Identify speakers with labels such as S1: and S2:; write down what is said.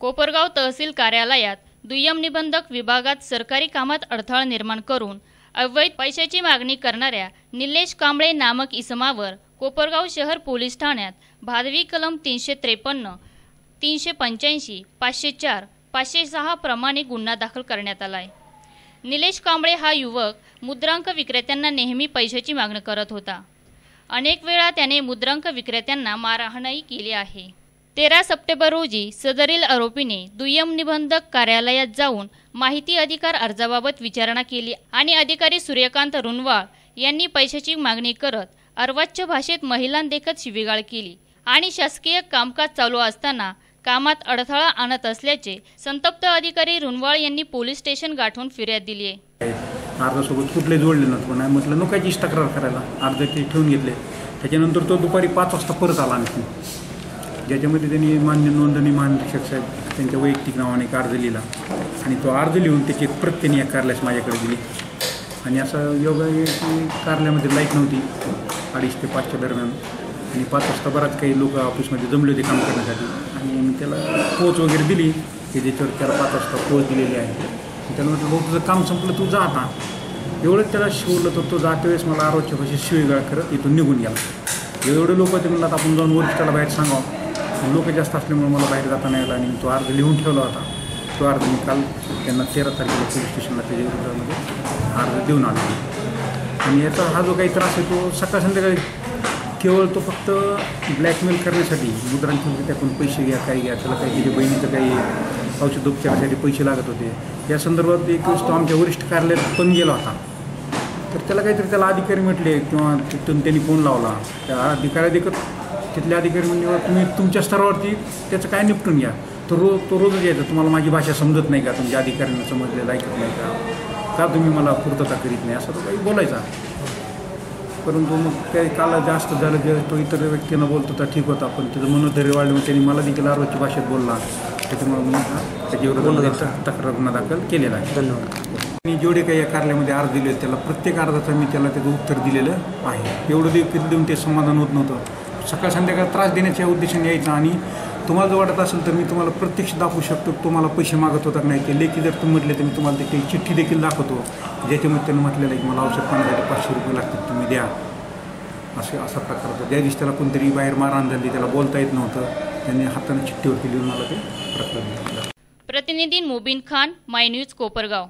S1: कोपरगाव तहसील कार्यालयात दुय्यम निबंधक विभागात सरकारी कामात अडथळा निर्माण करून अवैध पैशाची मागणी करणाऱ्या निलेश कांबळे नामक इसमावर कोपरगाव शहर पोलीस ठाण्यात भादवी कलम तीनशे त्रेपन्न तीनशे पंच्याऐंशी पाचशे चार पाचशे सहा प्रमाणे गुन्हा दाखल करण्यात आला आहे निलेश कांबळे हा युवक मुद्रांक विक्रेत्यांना नेहमी पैशाची मागणी करत होता. अनेक वेळा त्याने मुद्रांक विक्रेत्यांना मारहाणही केली आहे. तेरा सप्टेंबर रोजी सदरील आरोपीने दुय्यम निबंधक कार्यालयात जाऊन माहिती अधिकार अर्जाबाबत विचारणा केली आणि अधिकारी सूर्यकांत रुनवाळ यांनी पैशाची मागणी करत अर्वाच्य भाषेत महिलांदेखत शिवीगाळ केली आणि शासकीय कामकाज चालू असताना कामात अडथळा आणत असल्याचे संतप्त अधिकारी रुनवाळ यांनी पोलीस स्टेशन गाठून फिर्याद दिली आहे.
S2: अर्जासोबत कुठले जोडले नव्हतं पण म्हटलं नकायचीच तक्रार करायला. अर्ज ते ठेवून घेतले. त्याच्यानंतर तो दुपारी पाच वाजता परत आला आणखी ज्याच्यामध्ये त्यांनी मान्य नोंदणी महानिरीक्षक साहेब त्यांच्या वैयक्तिक नावाने एक अर्ज लिहिला. आणि तो अर्ज लिहून त्याची एक प्रत त्यांनी या कार्यालयास माझ्याकडे दिली. आणि असं योगा कार्यालयामध्ये लाइट नव्हती. अडीच ते पाचच्या दरम्यान. आणि पाच वाजता बराच काही लोक ऑफिसमध्ये जमले होते काम करण्यासाठी. आणि मी त्याला पोच वगैरे दिली. की ज्याच्यावर त्याला पाच वाजता पोच दिलेली आहे. त्यानंतर त्याला म्हटलं भाऊ तुझं काम संपलं तू जा आता. एवढंच त्याला शिवलं तर तो जाते वेळेस मला आरोग्य भाषेत शिवेगाळ करत इथून निघून गेला. एवढे लोक होते म्हणतात आपण जाऊन वरिष्ठाला बाहेर सांगावं. लोक जास्त असल्यामुळे मला बाहेर जाता नाही आला आणि तो अर्ज लिहून ठेवला होता. तो अर्ज मी काल त्यांना तेरा तारखेला पोलीस स्टेशनला त्याच्या विरोधामध्ये अर्ज देऊन आलो. आणि याचा हा जो काही त्रास आहे तो सकाळ संध्याकाळी केवळ तो फक्त ब्लॅकमेल करण्यासाठी मुद्रांची त्यातून पैसे घ्या काही घ्या त्याला काही त्याच्या बहिणीचं काही औषधोपचारासाठी पैसे लागत होते. या संदर्भात एक वेळेस तो आमच्या वरिष्ठ कार्यालयात पण गेला होता. तर त्याला काहीतरी त्याला अधिकारी म्हटले किंवा तिथून त्यांनी फोन लावला. त्या अधिकाऱ्या देखत तिथले अधिकारी म्हणजे तुम्ही तुमच्या स्तरावरती त्याचं काय निपटून घ्या. तो रोज तो रोजच यायचा तुम्हाला माझी भाषा समजत नाही का? तुमच्या अधिकाऱ्यांना समजलेलं ऐकत नाही का? का तुम्ही मला पूर्तता करीत नाही? असं तो काही बोलायचा. परंतु मग काही काल जास्त झालं जे तो इतर व्यक्तींना बोलत होता ठीक होता पण त्याचं मनोधैर्य वाढलं मग त्यांनी मला देखील आरोग्य भाषेत बोलला. त्याच्यामुळे मी त्याच्याविरोधात तक्रार गुन्हा दाखल केलेला आहे.
S3: धन्यवाद.
S2: मी जेवढे काही या कार्यालयामध्ये अर्ज दिले त्याला प्रत्येक अर्जाचं मी त्याला त्याचं उत्तर दिलेलं आहे. एवढं देखील देऊन ते समाधान होत नव्हतं. सकाळ संध्याकाळ त्रास देण्याच्या उद्देशाने यायचा आणि तुम्हाला जर वाटत असेल तर मी तुम्हाला प्रत्यक्ष दाखवू शकतो तुम्हाला पैसे मागत होता का नाही ते लेखी जर तुम्ही म्हटले तर मी तुम्हाला ते काही चिठ्ठी देखील दाखवतो. ज्याच्यामध्ये त्यांनी म्हटलेलं आहे की मला औषध पाण्यासाठी पाचशे रुपये लागतात तुम्ही द्या. असे असा प्रकार होता. ज्या दिवशी त्याला कोणतरी बाहेर मारहाण झाली त्याला बोलता येत नव्हतं. त्यांनी हाताने चिठ्ठीवरती लिहून मला ते प्रकार
S1: प्रतिनिधी मुबीन खान माय न्यूज कोपरगाव.